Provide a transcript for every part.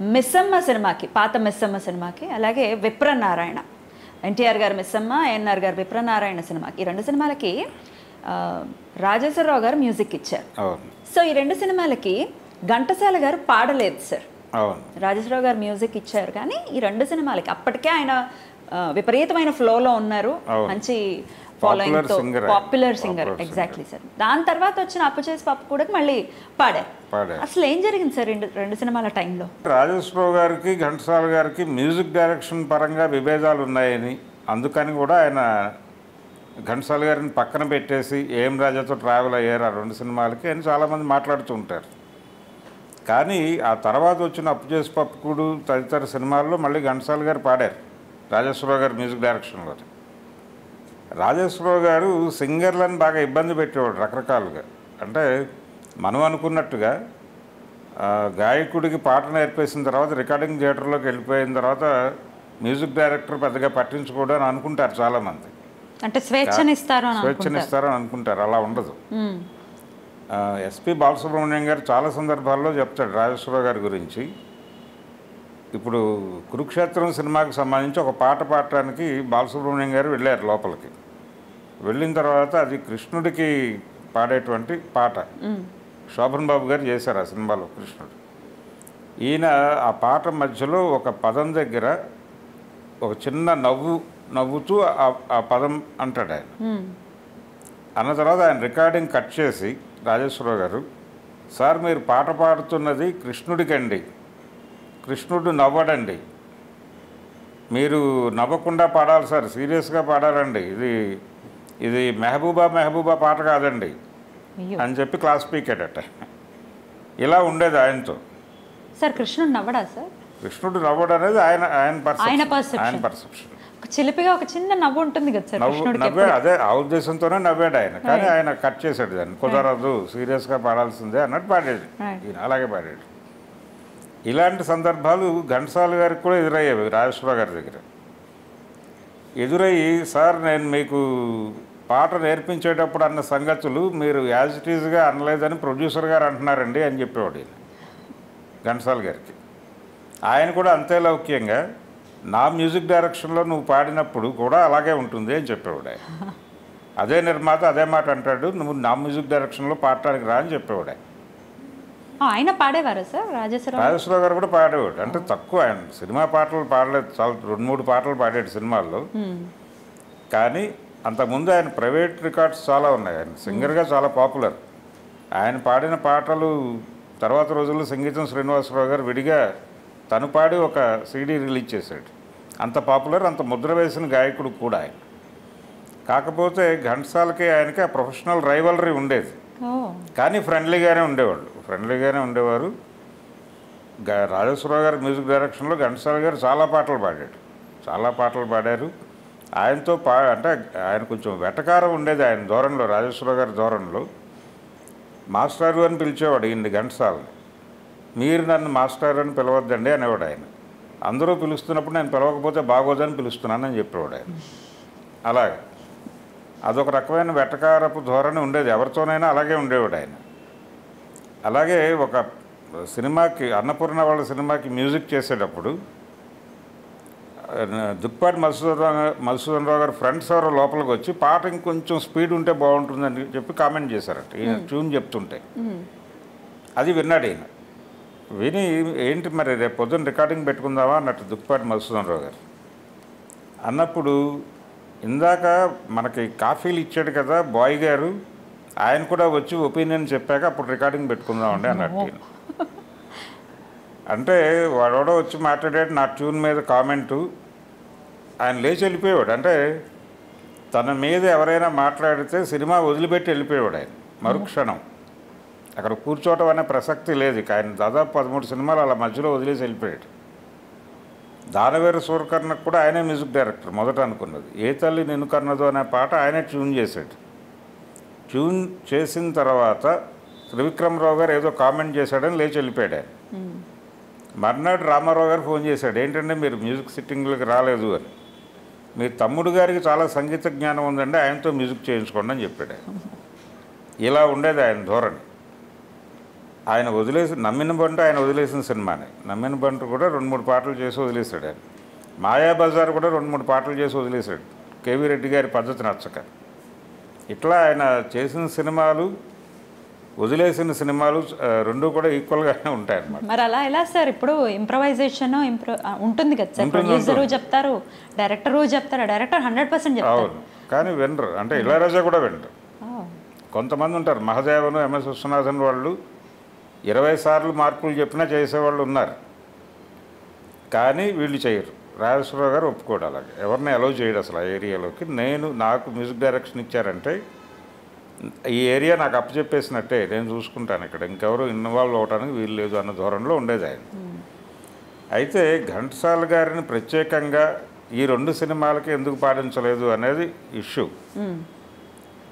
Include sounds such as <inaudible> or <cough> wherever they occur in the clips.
మిస్సమ్మ సినిమాకి పాత మిస్సమ్మ సినిమాకి అలాగే విప్రనారాయణ. ఎన్టీఆర్ గారు మిస్సమ్మ ఎన్ఆర్ గారు విప్రనారాయణ సినిమాకి. ఈ రెండు సినిమాలకి రాజేశ్వరరావు గారు మ్యూజిక్ ఇచ్చారు. సో ఈ రెండు సినిమాలకి ఘంటసాల గారు పాడలేదు సార్. రాజేశ్వరరావు గారు మ్యూజిక్ ఇచ్చారు. కానీ ఈ రెండు సినిమాలకి అప్పటికే ఆయన విపరీతమైన ఫ్లోలో ఉన్నారు. మంచి Popular ఫాలోయింగ్తో singer. ఆయన. పాపులర్ సింగర్ ఎగ్జాక్ట్లీ సార్ దాని తర్వాత వచ్చిన అప్పు చేసి పప్పు కూడా మళ్ళీ పాడారు. పాడారు. అసలు ఏం జరిగింది సార్ రెండు రెండు సినిమాల టైంలో? రాజేశ్వరరావు గారికి ఘంటసాల గారికి మ్యూజిక్ డైరెక్షన్ పరంగా విభేదాలు ఉన్నాయని అందుకని కూడా ఆయన ఘంటసాల గారిని పక్కన పెట్టేసి ఏం రాజాతో ట్రావెల్ అయ్యారు ఆ రెండు సినిమాలకి అని చాలామంది మాట్లాడుతూ ఉంటారు. కానీ ఆ తర్వాత వచ్చిన అప్పు చేసి పప్పుకుడు తదితర సినిమాల్లో మళ్ళీ ఘంటసాల గారు పాడారు. రాజేశ్వరరావు గారు మ్యూజిక్ డైరెక్షన్లో రాజేశ్వరరావు గారు సింగర్లను బాగా ఇబ్బంది పెట్టేవాడు రకరకాలుగా. అంటే మనం అనుకున్నట్టుగా గాయకుడికి పాట నేర్పేసిన తర్వాత రికార్డింగ్ థియేటర్లోకి వెళ్ళిపోయిన తర్వాత మ్యూజిక్ డైరెక్టర్ పెద్దగా పట్టించుకోవడం అని అనుకుంటారు చాలామంది. అంటే స్వేచ్ఛనిస్తారు అని అనుకుంటారు. స్వేచ్ఛనిస్తారని అనుకుంటారు. అలా ఉండదు. ఎస్పి బాలసుబ్రహ్మణ్యం గారు చాలా సందర్భాల్లో చెప్తాడు రాజేశ్వరరావు గారి గురించి. ఇప్పుడు కురుక్షేత్రం సినిమాకి సంబంధించి ఒక పాట పాడటానికి బాలసుబ్రహ్మణ్యం గారు వెళ్ళారు లోపలికి. వెళ్ళిన తర్వాత అది కృష్ణుడికి పాడేటువంటి పాట. శోభన్ బాబు గారు చేశారు ఆ సినిమాలో కృష్ణుడు. ఈయన ఆ పాట మధ్యలో ఒక పదం దగ్గర ఒక చిన్న నవ్వు నవ్వుతూ ఆ- పదం అంటాడు ఆయన. అన్న తర్వాత ఆయన రికార్డింగ్ కట్ చేసి రాజేశ్వరరావు గారు సార్ మీరు పాట పాడుతున్నది కృష్ణుడికండి. కృష్ణుడు నవ్వడండి. మీరు నవ్వకుండా పాడాలి సార్ సీరియస్గా పాడాలండి. ఇది ఇది మెహబూబా మెహబూబా పాట కాదండి. అని చెప్పి క్లాస్ పీకేటట ఇలా ఉండేది ఆయనతో. సార్ కృష్ణుడు నవ్వడా సార్? కృష్ణుడు నవ్వడం అనేది ఆయన ఆయన perception. ఆయన పర్సెప్షన్ చిలిపిగా ఒక చిన్న నవ్వు ఉంటుంది కదా సార్ నవ్వు కృష్ణుడికి నవ్వే అదే ఆ ఉద్దేశంతోనే నవ్వాడు ఆయన. కానీ ఆయన కట్ చేశాడు దాన్ని. కుదరదు సీరియస్గా పాడాల్సిందే అన్నట్టు పాడాడు. ఈయన అలాగే పాడాడు. ఇలాంటి సందర్భాలు ఘంటసాల గారికి కూడా ఎదురయ్యేవి రాజేశ్వరరావు గారి దగ్గర. ఎదురయ్యి సార్ నేను మీకు పాట నేర్పించేటప్పుడు అన్న సంగతులు మీరు యాజ్ ఇట్ ఈజ్గా అనలేదని ప్రొడ్యూసర్ గారు అంటున్నారండి అని చెప్పేవాడు ఈయన ఘంటసాల గారికి. ఆయన కూడా అంతే లౌక్యంగా నా మ్యూజిక్ డైరెక్షన్లో నువ్వు పాడినప్పుడు కూడా అలాగే ఉంటుంది అని చెప్పేవాడు ఆయన. అదే నిర్మాత అదే మాట అంటాడు నువ్వు నా మ్యూజిక్ డైరెక్షన్లో పాడటానికి రా అని చెప్పేవాడు ఆయన. ఆయన పాడేవారా సార్? రాజేశ్వరరావు రాజేశ్వరరావు గారు కూడా పాడేవాడు. అంటే తక్కువ ఆయన. సినిమా పాటలు పాడలేదు. చాలా రెండు మూడు పాటలు పాడాడు సినిమాల్లో. కానీ అంతకుముందు ఆయన ప్రైవేట్ రికార్డ్స్ చాలా ఉన్నాయి. ఆయన సింగర్గా చాలా పాపులర్. ఆయన పాడిన పాటలు తర్వాత రోజుల్లో సంగీతం శ్రీనివాసరావు గారు విడిగా తను పాడి ఒక సీడీ రిలీజ్ చేశాడు. అంత పాపులర్ అంత ముద్ర వేసిన గాయకుడు కూడా ఆయన. కాకపోతే ఘంటసాలకి ఆయనకి ఆ ప్రొఫెషనల్ రైవలరీ ఉండేది. కానీ ఫ్రెండ్లీగానే ఉండేవాళ్ళు. ఫ్రెండ్లీగానే ఉండేవారు. రాజేశ్వరరావు గారి మ్యూజిక్ డైరెక్షన్లో ఘంటసాల గారు చాలా పాటలు పాడాడు చాలా పాటలు పాడారు. ఆయనతో పా అంటే ఆయన కొంచెం వెటకారం ఉండేది ఆయన ధోరణిలో రాజేశ్వరరావు గారి ధోరణిలో. మాస్టారు అని పిలిచేవాడు ఈయన్ని ఘంటసాలని. మీరు నన్ను మాస్టర్ అని పిలవద్దండి అనేవాడు ఆయన. అందరూ పిలుస్తున్నప్పుడు నేను పిలవకపోతే బాగోదని పిలుస్తున్నానని చెప్పేవాడు ఆయన. అలాగే. అదొక రకమైన వెటకారపు ధోరణి ఉండేది. ఎవరితోనైనా అలాగే ఉండేవాడు ఆయన. అలాగే ఒక సినిమాకి అన్నపూర్ణ వాళ్ళ సినిమాకి మ్యూజిక్ చేసేటప్పుడు ఆ, దుక్పాటి మధుసూదన్ రావు- మధుసూదన్ రావు గారు ఫ్రెండ్స్ ఎవరో లోపలికి వచ్చి పాట ఇంకొంచెం స్పీడ్ ఉంటే బాగుంటుందని చెప్పి కామెంట్ చేశారట. ఈయన ట్యూన్ చెప్తుంటే. అది విన్నాడు ఈయన. విని ఏంటి మరి రేపు పొద్దున్న రికార్డింగ్ పెట్టుకుందామా అన్నట్టు దుక్పాటి మధుసూదన్ రావు గారు. అన్నప్పుడు ఇందాక మనకి కాఫీలు ఇచ్చాడు కదా బాయ్ గారు ఆయన కూడా వచ్చి ఒపీనియన్ చెప్పాక అప్పుడు రికార్డింగ్ పెట్టుకుందామండి అన్నట్టు. అంటే వాడెవడో వచ్చి మాట్లాడాడు నా ట్యూన్ మీద కామెంటు. ఆయన లేచి వెళ్ళిపోయాడు అంటే తన మీద ఎవరైనా మాట్లాడితే సినిమా వదిలిపెట్టి వెళ్ళిపోయాడు ఆయన మరుక్షణం. అక్కడ కూర్చోవటం అనే ప్రసక్తి లేదు. ఇక ఆయన దాదాపు పదమూడు సినిమాలు అలా మధ్యలో వదిలేసి వెళ్ళిపోయాడు. దానవేరు సూరకర్ణకు కూడా ఆయనే మ్యూజిక్ డైరెక్టర్ మొదట అనుకున్నది. ఏ తల్లి నిన్ను కన్నదో అనే పాట ఆయనే ట్యూన్ చేశాడు ట్యూన్ చేసిన తర్వాత త్రివిక్రమరావు గారు ఏదో కామెంట్ చేశాడని లేచి వెళ్ళిపోయాడు ఆయన. మర్నాడు రామారావు గారు ఫోన్ చేశాడు ఏంటంటే మీరు మ్యూజిక్ సిట్టింగ్లకు రాలేదు అని. మీ తమ్ముడు గారికి చాలా సంగీత జ్ఞానం ఉందండి ఆయనతో మ్యూజిక్ చేయించుకోండి అని చెప్పాడు <laughs> ఇలా ఉండేది ఆయన ధోరణి. ఆయన వదిలేసి నమ్మిన బంటు ఆయన వదిలేసిన సినిమానే. నమ్మిన బంటు కూడా రెండు మూడు పాటలు చేసి వదిలేశాడు ఆయన. మాయాబజార్ కూడా రెండు మూడు పాటలు చేసి వదిలేశాడు. కేవీ రెడ్డి గారి పద్ధతి నచ్చక. ఇట్లా ఆయన చేసిన సినిమాలు వదిలేసిన సినిమాలు రెండు కూడా ఈక్వల్గానే ఉంటాయి అన్నమాట మరి అలా ఎలా సార్? ఇప్పుడు ఇంప్రవైజేషన్ ఇంప్రో ఉంటుంది కదా సార్? ప్రొడ్యూసరు చెప్తారు డైరెక్టరు చెప్తారు డైరెక్టర్ హండ్రెడ్ పర్సెంట్ చెప్తారు. అవును. కానీ వినరు. అంటే ఇళయరాజా కూడా వినరు. కొంతమంది ఉంటారు. మహదేవను ఎంఎస్ విశ్వనాథన్ వాళ్ళు ఇరవై సార్లు మార్కులు చెప్పినా చేసేవాళ్ళు ఉన్నారు. కానీ వీళ్ళు చేయరు. రాజేశ్వరరావు గారు ఒప్పుకోడు అలాగే. ఎవరిని అలౌ చేయడు అసలు ఆ ఏరియాలోకి. నేను నాకు మ్యూజిక్ డైరెక్షన్ ఇచ్చారంటే ఈ ఏరియా నాకు అప్పచెప్పేసినట్టే. నేను చూసుకుంటాను ఇక్కడ. ఇంకెవరు ఇన్వాల్వ్ అవడానికి వీలు లేదు అన్న ధోరణిలో ఉండేది ఆయన. అయితే ఘంటసాల గారిని ప్రత్యేకంగా ఈ రెండు సినిమాలకి ఎందుకు పాటించలేదు అనేది ఇష్యూ ఉమ్,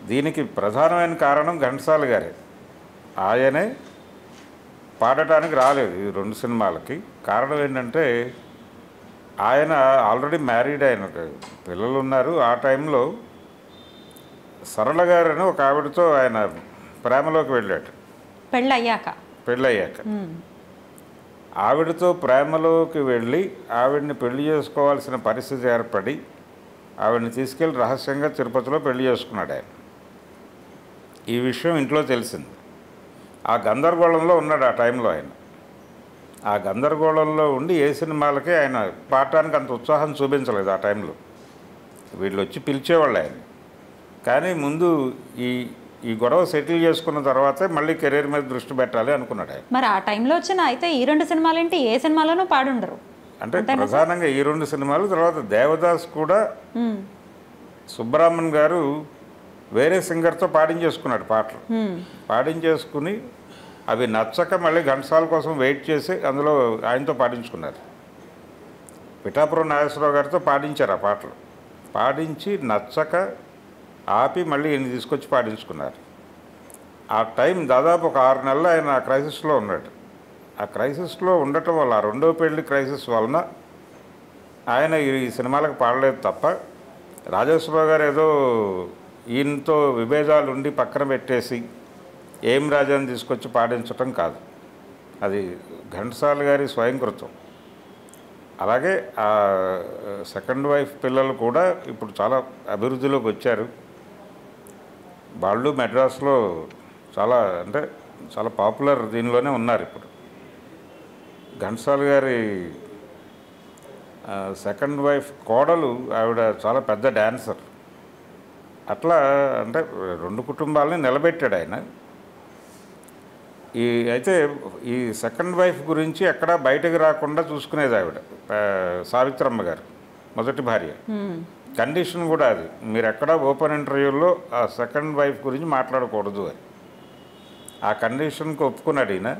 దీనికి ప్రధానమైన కారణం ఘంటసాల గారే. ఆయనే పాడటానికి రాలేదు ఈ రెండు సినిమాలకి. కారణం ఏంటంటే ఆయన ఆల్రెడీ మ్యారీడ్ ఆయన పిల్లలు ఉన్నారు ఆ టైంలో సరళ గారని ఒక ఆవిడతో ఆయన ప్రేమలోకి వెళ్ళాడు పెళ్ళయ్యాక. ఉమ్, ఆవిడతో ప్రేమలోకి వెళ్ళి ఆవిడని పెళ్ళి చేసుకోవాల్సిన పరిస్థితి ఏర్పడి ఆవిడని తీసుకెళ్ళి రహస్యంగా తిరుపతిలో పెళ్ళి చేసుకున్నాడు ఆయన. ఈ విషయం ఇంట్లో తెలిసింది. ఆ గందరగోళంలో ఉన్నాడు ఆ టైంలో ఆయన. ఆ గందరగోళంలో ఉండి ఏ సినిమాలకి ఆయన పాడటానికి అంత ఉత్సాహం చూపించలేదు ఆ టైంలో. వీళ్ళు వచ్చి పిలిచేవాళ్ళు ఆయన. కానీ ముందు ఈ ఈ గొడవ సెటిల్ చేసుకున్న తర్వాతే మళ్ళీ కెరీర్ మీద దృష్టి పెట్టాలి అనుకున్నాడు ఆయన. మరి ఆ టైంలో వచ్చిన అయితే ఈ రెండు సినిమాలు ఏంటి ఏ సినిమాలోనూ పాడుండరు. అంటే ప్రధానంగా ఈ రెండు సినిమాలు తర్వాత దేవదాస్ కూడా సుబ్బరామన్ గారు వేరే సింగర్తో పాడించేసుకున్నాడు పాటలు. పాడించేసుకుని అవి నచ్చక మళ్ళీ ఘంటసాల కోసం వెయిట్ చేసి అందులో ఆయనతో పాడించుకున్నారు. పిఠాపురం నాగేశ్వరరావు గారితో పాడించారు ఆ పాటలు. పాడించి నచ్చక ఆపి మళ్ళీ ఈయన తీసుకొచ్చి పాడించుకున్నారు. ఆ టైం దాదాపు ఒక ఆరు నెలలు ఆయన ఆ క్రైసిస్లో ఉన్నాడు. ఆ క్రైసిస్లో ఉండటం వల్ల ఆ రెండో పెళ్ళి క్రైసిస్ వలన ఆయన ఈ సినిమాలకు పాడలేదు తప్ప రాజేశ్వరరావు గారు ఏదో ఈయనతో విభేదాలు ఉండి పక్కన పెట్టేసి ఏం రాజాని తీసుకొచ్చి పాడించటం కాదు. అది ఘంటసాల గారి స్వయంకృతం. అలాగే ఆ సెకండ్ వైఫ్ పిల్లలు కూడా ఇప్పుడు చాలా అభివృద్ధిలోకి వచ్చారు. వాళ్ళు మెడ్రాస్లో చాలా అంటే చాలా పాపులర్ దీనిలోనే ఉన్నారు ఇప్పుడు. ఘంటసాల గారి సెకండ్ వైఫ్ కోడలు ఆవిడ చాలా పెద్ద డాన్సర్ అట్లా అంటే రెండు కుటుంబాలని నిలబెట్టాడు ఆయన. ఈ అయితే ఈ సెకండ్ వైఫ్ గురించి ఎక్కడా బయటకు రాకుండా చూసుకునేది ఆవిడ సావిత్రమ్మ గారు మొదటి భార్య. కండిషన్ కూడా అది. మీరు ఎక్కడ ఓపెన్ ఇంటర్వ్యూలో ఆ సెకండ్ వైఫ్ గురించి మాట్లాడకూడదు అని. ఆ కండిషన్కి ఒప్పుకున్నాడు ఈయన.